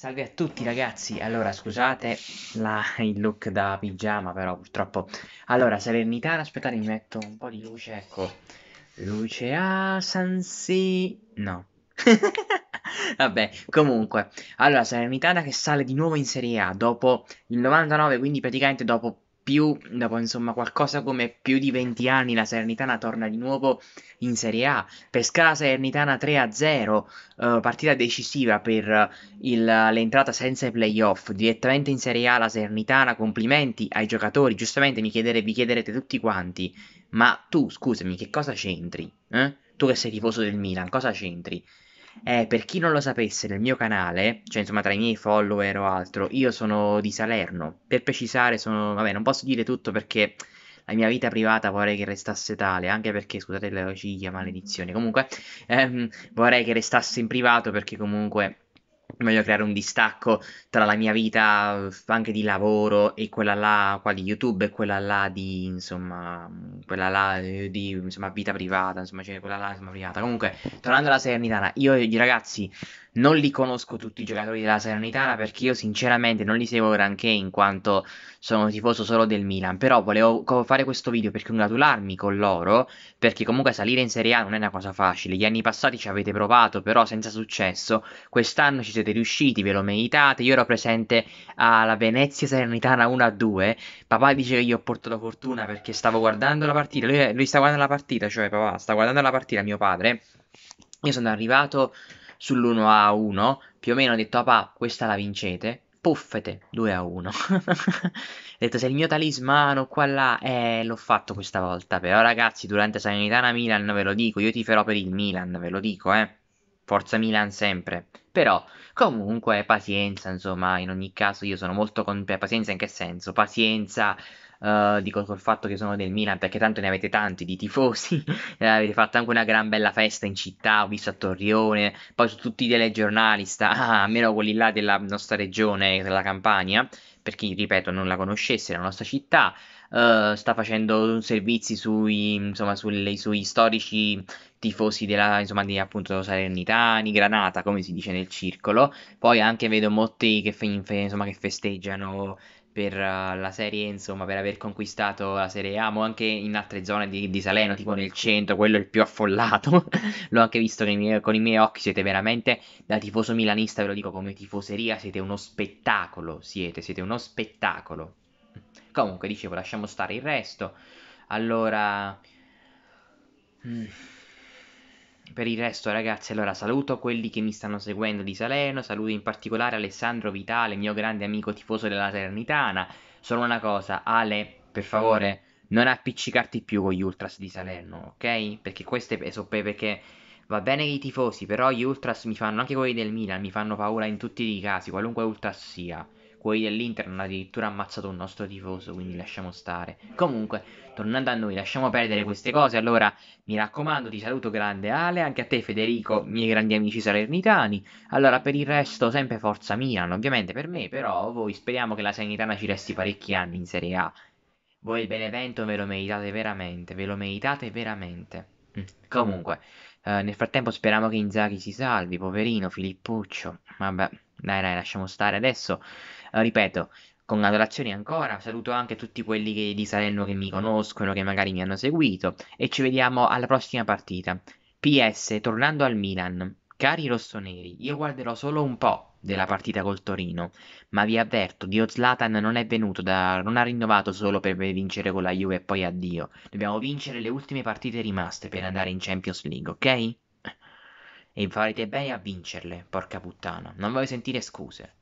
Salve a tutti ragazzi, allora scusate la, il look da pigiama però purtroppo Allora Salernitana, aspettate mi metto un po' di luce, ecco. Luce a Sansi... no. Vabbè, comunque. Allora Salernitana che sale di nuovo in Serie A dopo il 99, quindi praticamente dopo più, dopo insomma qualcosa come più di 20 anni la Salernitana torna di nuovo in Serie A, pesca la Salernitana 3-0, uh, partita decisiva per l'entrata senza i playoff, direttamente in Serie A la Salernitana, complimenti ai giocatori, giustamente mi chiedere, vi chiederete tutti quanti, ma tu scusami che cosa c'entri? Eh? Tu che sei tifoso del Milan, cosa c'entri? Eh, per chi non lo sapesse, nel mio canale, cioè insomma tra i miei follower o altro, io sono di Salerno. Per precisare, sono. Vabbè, non posso dire tutto perché la mia vita privata vorrei che restasse tale, anche perché, scusate le ciglia, maledizione. Comunque, ehm, vorrei che restasse in privato perché comunque voglio creare un distacco tra la mia vita anche di lavoro e quella là qua di YouTube e quella là di insomma quella là eh, di insomma vita privata insomma cioè quella là insomma privata. Comunque tornando alla Serenitana io ragazzi non li conosco tutti i giocatori della Salernitana perché io sinceramente non li seguo granché in quanto sono tifoso solo del Milan, però volevo fare questo video per congratularmi con loro, perché comunque salire in Serie A non è una cosa facile, gli anni passati ci avete provato però senza successo, quest'anno ci siete riusciti, ve lo meritate, io ero presente alla Venezia Salernitana 1-2, papà dice che io ho portato fortuna perché stavo guardando la partita, lui, lui sta guardando la partita, cioè papà sta guardando la partita mio padre, io sono arrivato sull'1 a 1, più o meno ho detto papà questa la vincete, puffete 2 a 1. ho detto se il mio talismano qua là, eh l'ho fatto questa volta, però ragazzi durante Sanitana Milan ve lo dico, io ti farò per il Milan, ve lo dico eh. Forza Milan sempre. Però, comunque, pazienza, insomma, in ogni caso io sono molto con... Pazienza in che senso? Pazienza, uh, dico col fatto che sono del Milan, perché tanto ne avete tanti di tifosi, avete fatto anche una gran bella festa in città, ho visto a Torrione, poi su tutti i telegiornali sta, ah, almeno quelli là della nostra regione, della Campania, per chi, ripeto, non la conoscesse, la nostra città, uh, sta facendo servizi sui, insomma, sulle, sui storici tifosi della, insomma, di appunto Salernitani, Granata, come si dice nel circolo. Poi anche vedo molti che, fe, insomma, che festeggiano per uh, la serie, insomma, per aver conquistato la Serie A, ma anche in altre zone di, di Salerno, tipo nel centro, quello il più affollato. L'ho anche visto miei, con i, miei, occhi, siete veramente, da tifoso milanista, ve lo dico come tifoseria, siete uno spettacolo, siete, siete uno spettacolo. Comunque, dicevo, lasciamo stare il resto. Allora... Mm. Per il resto ragazzi, allora saluto quelli che mi stanno seguendo di Salerno, saluto in particolare Alessandro Vitale, mio grande amico tifoso della Salernitana. Solo una cosa, Ale, per favore, non appiccicarti più con gli Ultras di Salerno, ok? Perché queste perché va bene i tifosi, però gli Ultras mi fanno, anche quelli del Milan, mi fanno paura in tutti i casi, qualunque Ultras sia quelli dell'Inter hanno addirittura ammazzato un nostro tifoso, quindi lasciamo stare. Comunque, tornando a noi, lasciamo perdere queste cose. Allora, mi raccomando, ti saluto grande Ale, anche a te Federico, miei grandi amici salernitani. Allora, per il resto, sempre forza Milan, ovviamente per me, però voi speriamo che la Salernitana ci resti parecchi anni in Serie A. Voi il Benevento ve lo meritate veramente, ve lo meritate veramente. Mm. Comunque, eh, nel frattempo speriamo che Inzaghi si salvi, poverino Filippuccio. Vabbè, dai dai, lasciamo stare adesso. Uh, ripeto, congratulazioni ancora, saluto anche tutti quelli che, di Salerno che mi conoscono, che magari mi hanno seguito e ci vediamo alla prossima partita. PS, tornando al Milan, cari rossoneri, io guarderò solo un po' della partita col Torino, ma vi avverto, Dio Zlatan non è venuto da... non ha rinnovato solo per vincere con la Juve e poi addio. Dobbiamo vincere le ultime partite rimaste per andare in Champions League, ok? E farete bene a vincerle, porca puttana, non voglio sentire scuse.